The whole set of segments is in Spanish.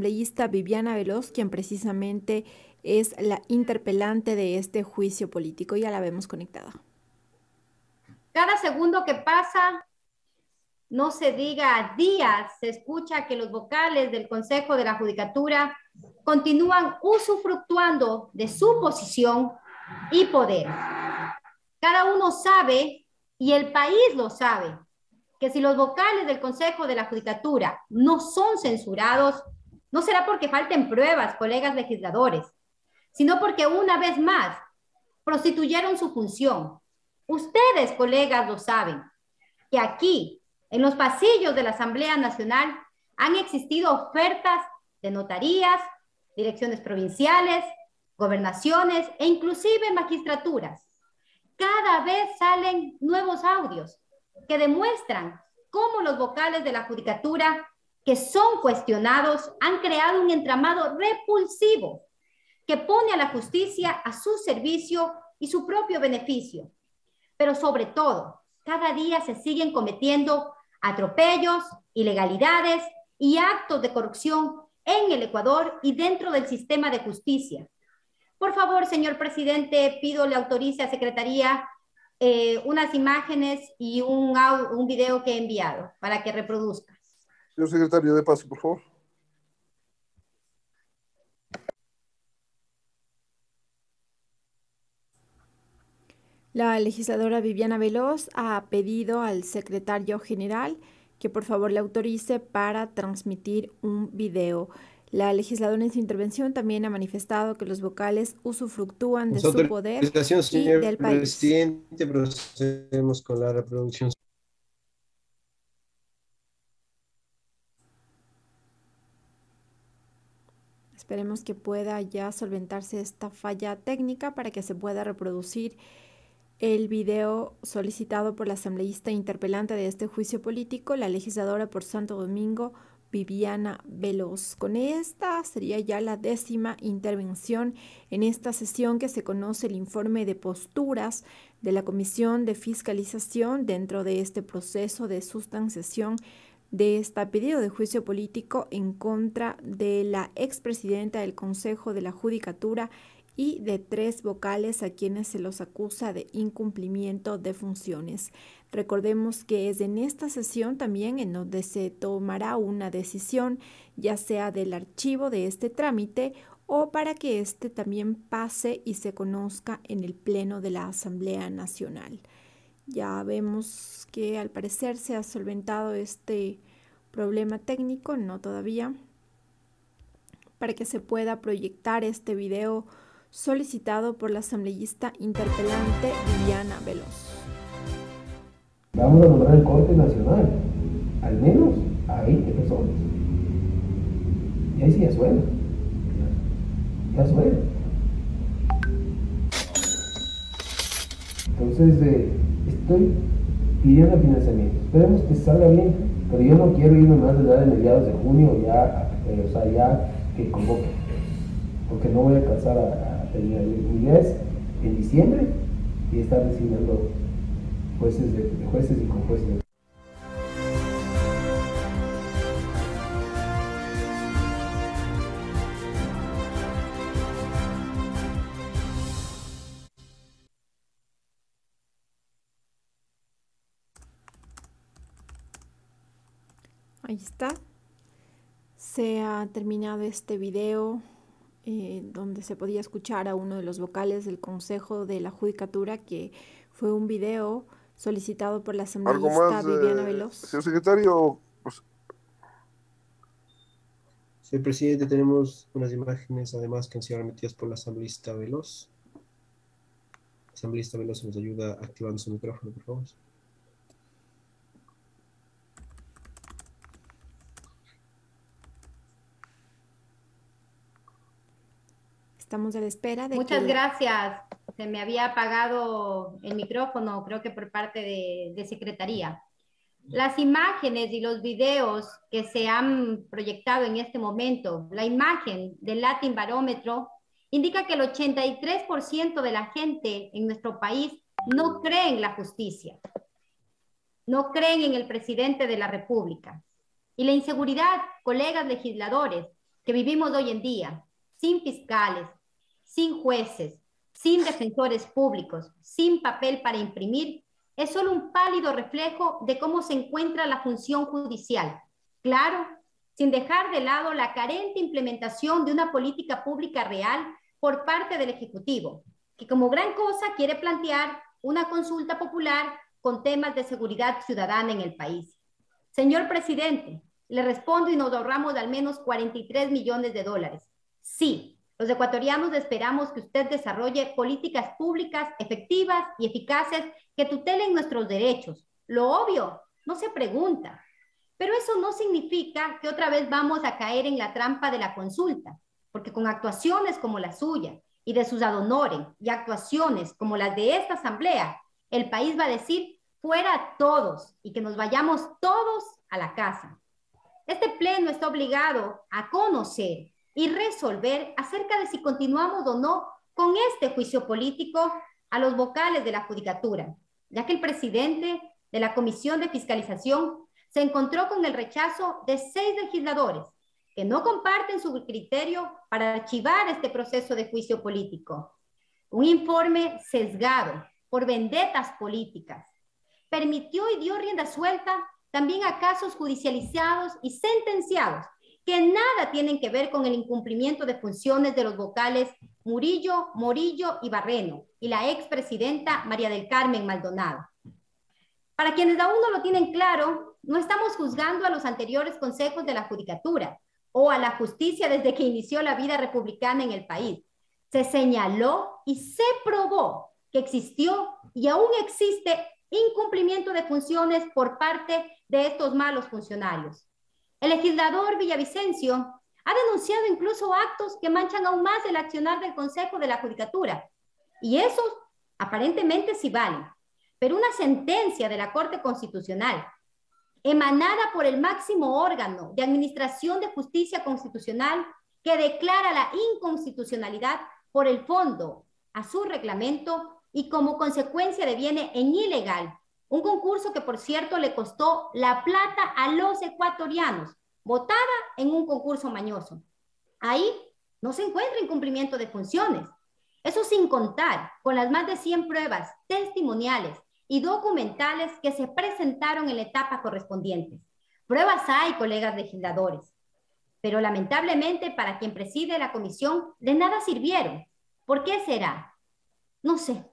asambleísta Viviana Veloz, quien precisamente es la interpelante de este juicio político. Ya la vemos conectada. Cada segundo que pasa, no se diga días, se escucha que los vocales del Consejo de la Judicatura continúan usufructuando de su posición y poder. Cada uno sabe, y el país lo sabe, que si los vocales del Consejo de la Judicatura no son censurados, no será porque falten pruebas, colegas legisladores, sino porque una vez más prostituyeron su función. Ustedes, colegas, lo saben, que aquí, en los pasillos de la Asamblea Nacional, han existido ofertas de notarías, direcciones provinciales, gobernaciones e inclusive magistraturas. Cada vez salen nuevos audios que demuestran cómo los vocales de la judicatura que son cuestionados han creado un entramado repulsivo que pone a la justicia a su servicio y su propio beneficio. Pero sobre todo, cada día se siguen cometiendo atropellos, ilegalidades y actos de corrupción en el Ecuador y dentro del sistema de justicia. Por favor, señor presidente, pido le autorice a Secretaría eh, unas imágenes y un, un video que he enviado para que reproduzca. Señor secretario, de paso, por favor. La legisladora Viviana Veloz ha pedido al secretario general que por favor le autorice para transmitir un video. La legisladora en su intervención también ha manifestado que los vocales usufructúan de su poder y del país. Presidente, procedemos con la reproducción. Esperemos que pueda ya solventarse esta falla técnica para que se pueda reproducir el video solicitado por la asambleísta interpelante de este juicio político, la legisladora por Santo Domingo, Viviana Veloz. Con esta sería ya la décima intervención en esta sesión que se conoce el informe de posturas de la Comisión de Fiscalización dentro de este proceso de sustanciación de este pedido de juicio político en contra de la expresidenta del Consejo de la Judicatura y de tres vocales a quienes se los acusa de incumplimiento de funciones. Recordemos que es en esta sesión también en donde se tomará una decisión, ya sea del archivo de este trámite o para que éste también pase y se conozca en el Pleno de la Asamblea Nacional. Ya vemos que al parecer se ha solventado este problema técnico, no todavía, para que se pueda proyectar este video solicitado por la asambleísta interpelante Viviana Veloz. Vamos a nombrar el Corte Nacional, al menos a 20 personas. Y ahí sí ya suena. Ya suena. Entonces, eh, estoy pidiendo financiamiento. Esperemos que salga bien, pero yo no quiero irme más allá de mediados de junio, ya, eh, o sea, ya que convoque, porque no voy a alcanzar a, a tener. Mi idea es en diciembre y estar designando jueces, de, jueces y con jueces. Ahí está. Se ha terminado este video eh, donde se podía escuchar a uno de los vocales del Consejo de la Judicatura, que fue un video solicitado por la asambleísta Viviana Veloz. Señor secretario. Pues... Señor presidente, tenemos unas imágenes además que han sido remitidas por la asambleísta Veloz. La asambleísta Veloz nos ayuda activando su micrófono, por favor. Estamos a la espera de Muchas gracias. Se me había apagado el micrófono, creo que por parte de, de Secretaría. Las imágenes y los videos que se han proyectado en este momento, la imagen del Latin Barómetro indica que el 83% de la gente en nuestro país no cree en la justicia, no creen en el presidente de la República. Y la inseguridad, colegas legisladores, que vivimos hoy en día, sin fiscales, sin jueces, sin defensores públicos, sin papel para imprimir, es solo un pálido reflejo de cómo se encuentra la función judicial. Claro, sin dejar de lado la carente implementación de una política pública real por parte del Ejecutivo, que como gran cosa quiere plantear una consulta popular con temas de seguridad ciudadana en el país. Señor presidente, le respondo y nos ahorramos al menos 43 millones de dólares. Sí, los ecuatorianos esperamos que usted desarrolle políticas públicas efectivas y eficaces que tutelen nuestros derechos. Lo obvio, no se pregunta. Pero eso no significa que otra vez vamos a caer en la trampa de la consulta, porque con actuaciones como la suya y de sus adonoren y actuaciones como las de esta asamblea, el país va a decir fuera todos y que nos vayamos todos a la casa. Este pleno está obligado a conocer y resolver acerca de si continuamos o no con este juicio político a los vocales de la judicatura, ya que el presidente de la Comisión de Fiscalización se encontró con el rechazo de seis legisladores que no comparten su criterio para archivar este proceso de juicio político. Un informe sesgado por vendetas políticas permitió y dio rienda suelta también a casos judicializados y sentenciados que nada tienen que ver con el incumplimiento de funciones de los vocales Murillo, Morillo y Barreno y la expresidenta María del Carmen Maldonado. Para quienes aún no lo tienen claro, no estamos juzgando a los anteriores consejos de la Judicatura o a la justicia desde que inició la vida republicana en el país. Se señaló y se probó que existió y aún existe incumplimiento de funciones por parte de estos malos funcionarios. El legislador Villavicencio ha denunciado incluso actos que manchan aún más el accionar del Consejo de la Judicatura. Y esos aparentemente sí valen. Pero una sentencia de la Corte Constitucional, emanada por el máximo órgano de Administración de Justicia Constitucional, que declara la inconstitucionalidad por el fondo a su reglamento y como consecuencia deviene en ilegal un concurso que, por cierto, le costó la plata a los ecuatorianos, votada en un concurso mañoso. Ahí no se encuentra incumplimiento de funciones. Eso sin contar con las más de 100 pruebas testimoniales y documentales que se presentaron en la etapa correspondiente. Pruebas hay, colegas legisladores, pero lamentablemente para quien preside la comisión de nada sirvieron. ¿Por qué será? No sé,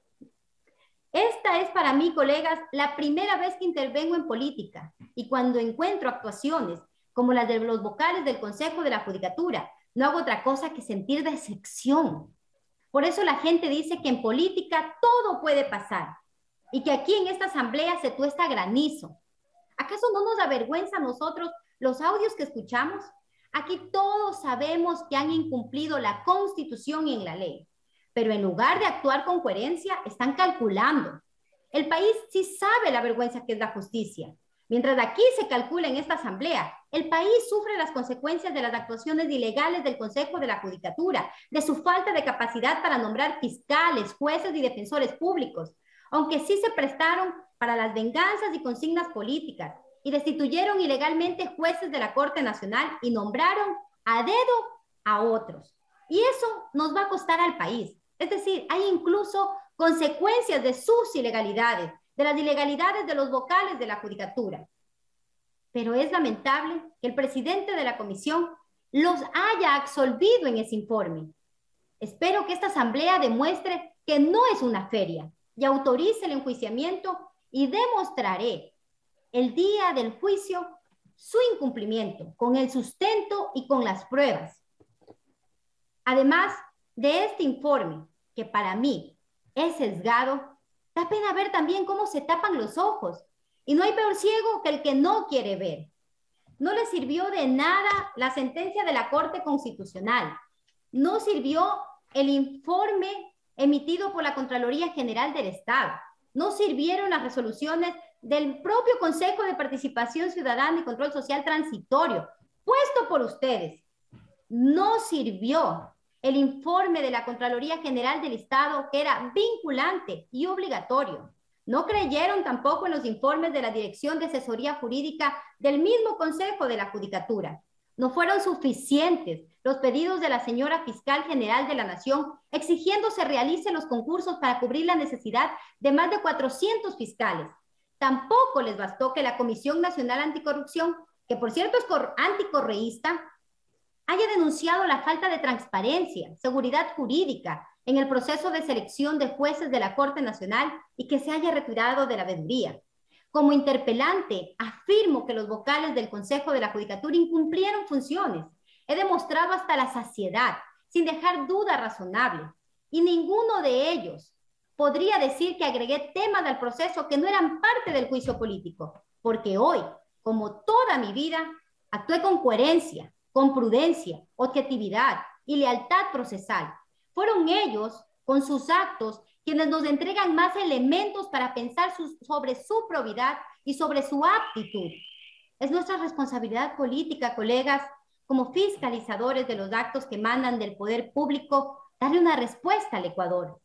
esta es para mí, colegas, la primera vez que intervengo en política y cuando encuentro actuaciones como las de los vocales del Consejo de la Judicatura, no hago otra cosa que sentir decepción. Por eso la gente dice que en política todo puede pasar y que aquí en esta asamblea se tuesta granizo. ¿Acaso no nos avergüenza a nosotros los audios que escuchamos? Aquí todos sabemos que han incumplido la constitución y en la ley pero en lugar de actuar con coherencia, están calculando. El país sí sabe la vergüenza que es la justicia. Mientras aquí se calcula en esta asamblea, el país sufre las consecuencias de las actuaciones ilegales del Consejo de la Judicatura, de su falta de capacidad para nombrar fiscales, jueces y defensores públicos, aunque sí se prestaron para las venganzas y consignas políticas y destituyeron ilegalmente jueces de la Corte Nacional y nombraron a dedo a otros. Y eso nos va a costar al país. Es decir, hay incluso consecuencias de sus ilegalidades, de las ilegalidades de los vocales de la judicatura. Pero es lamentable que el presidente de la comisión los haya absolvido en ese informe. Espero que esta asamblea demuestre que no es una feria y autorice el enjuiciamiento y demostraré el día del juicio su incumplimiento con el sustento y con las pruebas. Además, de este informe, que para mí es sesgado, da pena ver también cómo se tapan los ojos. Y no hay peor ciego que el que no quiere ver. No le sirvió de nada la sentencia de la Corte Constitucional. No sirvió el informe emitido por la Contraloría General del Estado. No sirvieron las resoluciones del propio Consejo de Participación Ciudadana y Control Social Transitorio, puesto por ustedes. No sirvió el informe de la Contraloría General del Estado, que era vinculante y obligatorio. No creyeron tampoco en los informes de la Dirección de Asesoría Jurídica del mismo Consejo de la Judicatura. no fueron suficientes los pedidos de la señora fiscal general de la Nación exigiendo se realicen los concursos para cubrir la necesidad de más de 400 fiscales. Tampoco les bastó que la Comisión Nacional Anticorrupción, que por cierto es anticorreísta, haya denunciado la falta de transparencia, seguridad jurídica en el proceso de selección de jueces de la Corte Nacional y que se haya retirado de la veeduría. Como interpelante, afirmo que los vocales del Consejo de la Judicatura incumplieron funciones. He demostrado hasta la saciedad, sin dejar duda razonable, y ninguno de ellos podría decir que agregué temas al proceso que no eran parte del juicio político, porque hoy, como toda mi vida, actué con coherencia, con prudencia, objetividad y lealtad procesal. Fueron ellos, con sus actos, quienes nos entregan más elementos para pensar sobre su probidad y sobre su aptitud. Es nuestra responsabilidad política, colegas, como fiscalizadores de los actos que mandan del poder público, darle una respuesta al Ecuador.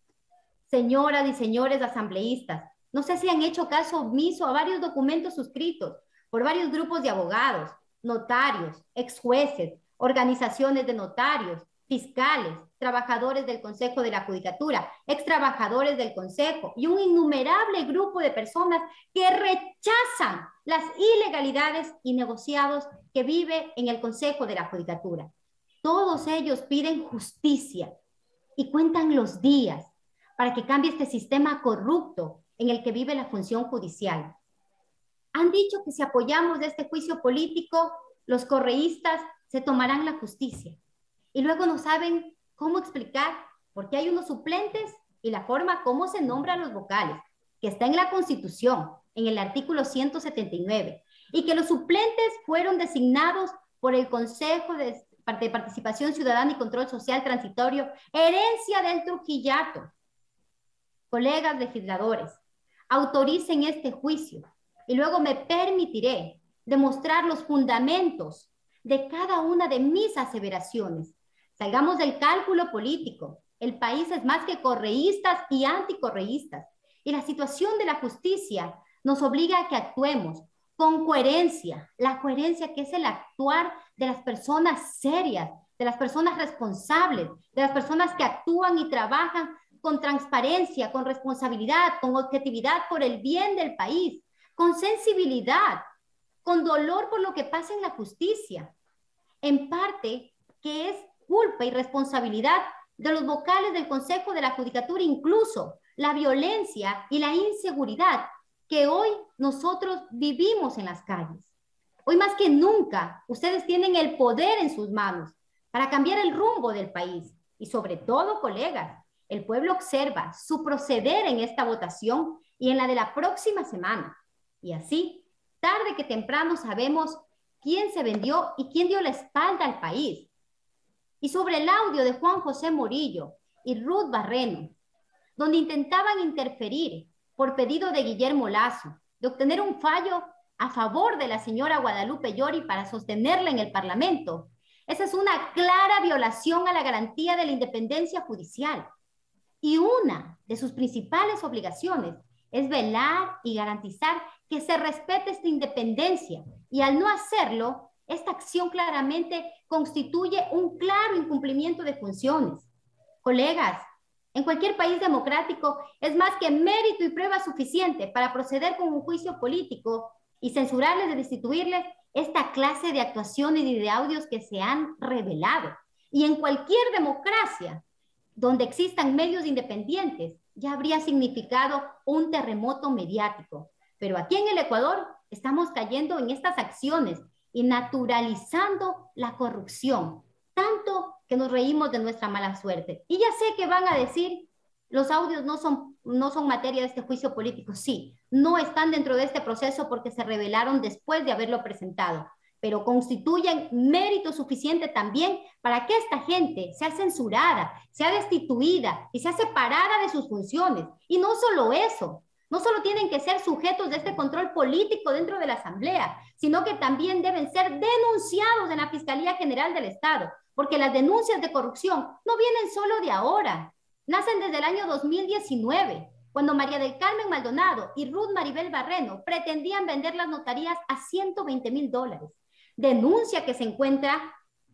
Señoras y señores asambleístas, no sé si han hecho caso omiso a varios documentos suscritos por varios grupos de abogados, notarios, ex jueces, organizaciones de notarios, fiscales, trabajadores del Consejo de la Judicatura, ex trabajadores del Consejo y un innumerable grupo de personas que rechazan las ilegalidades y negociados que vive en el Consejo de la Judicatura. Todos ellos piden justicia y cuentan los días para que cambie este sistema corrupto en el que vive la función judicial. Han dicho que si apoyamos este juicio político, los correístas se tomarán la justicia y luego no saben cómo explicar por qué hay unos suplentes y la forma como se nombran los vocales, que está en la Constitución, en el artículo 179, y que los suplentes fueron designados por el Consejo de, de Participación Ciudadana y Control Social Transitorio, herencia del Trujillato. Colegas legisladores, autoricen este juicio y luego me permitiré demostrar los fundamentos de cada una de mis aseveraciones Salgamos del cálculo político. El país es más que correístas y anticorreístas. Y la situación de la justicia nos obliga a que actuemos con coherencia. La coherencia que es el actuar de las personas serias, de las personas responsables, de las personas que actúan y trabajan con transparencia, con responsabilidad, con objetividad por el bien del país, con sensibilidad, con dolor por lo que pasa en la justicia. En parte, que es culpa y responsabilidad de los vocales del Consejo de la Judicatura, incluso la violencia y la inseguridad que hoy nosotros vivimos en las calles. Hoy más que nunca, ustedes tienen el poder en sus manos para cambiar el rumbo del país. Y sobre todo, colegas, el pueblo observa su proceder en esta votación y en la de la próxima semana. Y así, tarde que temprano sabemos quién se vendió y quién dio la espalda al país y sobre el audio de Juan José Morillo y Ruth Barreno, donde intentaban interferir por pedido de Guillermo Lazo, de obtener un fallo a favor de la señora Guadalupe Llori para sostenerla en el Parlamento. Esa es una clara violación a la garantía de la independencia judicial. Y una de sus principales obligaciones es velar y garantizar que se respete esta independencia. Y al no hacerlo, esta acción claramente constituye un claro incumplimiento de funciones. Colegas, en cualquier país democrático es más que mérito y prueba suficiente para proceder con un juicio político y censurarles y destituirles esta clase de actuaciones y de audios que se han revelado. Y en cualquier democracia donde existan medios independientes, ya habría significado un terremoto mediático. Pero aquí en el Ecuador estamos cayendo en estas acciones y naturalizando la corrupción, tanto que nos reímos de nuestra mala suerte. Y ya sé que van a decir, los audios no son, no son materia de este juicio político. Sí, no están dentro de este proceso porque se revelaron después de haberlo presentado, pero constituyen mérito suficiente también para que esta gente sea censurada, sea destituida y sea separada de sus funciones. Y no solo eso, no solo tienen que ser sujetos de este control político dentro de la Asamblea, sino que también deben ser denunciados en la Fiscalía General del Estado, porque las denuncias de corrupción no vienen solo de ahora, nacen desde el año 2019, cuando María del Carmen Maldonado y Ruth Maribel Barreno pretendían vender las notarías a 120 mil dólares. Denuncia que se encuentra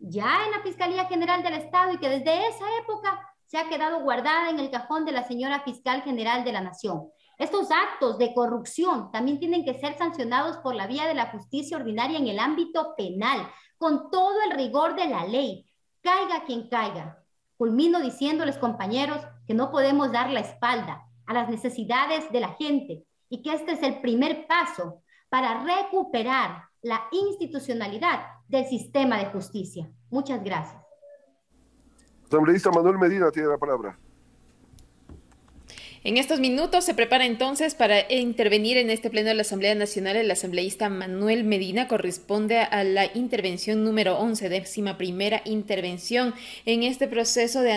ya en la Fiscalía General del Estado y que desde esa época se ha quedado guardada en el cajón de la señora Fiscal General de la Nación. Estos actos de corrupción también tienen que ser sancionados por la vía de la justicia ordinaria en el ámbito penal, con todo el rigor de la ley, caiga quien caiga. Culmino diciéndoles, compañeros, que no podemos dar la espalda a las necesidades de la gente y que este es el primer paso para recuperar la institucionalidad del sistema de justicia. Muchas gracias. Asambleísta Manuel Medina tiene la palabra. En estos minutos se prepara entonces para intervenir en este pleno de la Asamblea Nacional el asambleísta Manuel Medina. Corresponde a la intervención número 11, décima primera intervención en este proceso de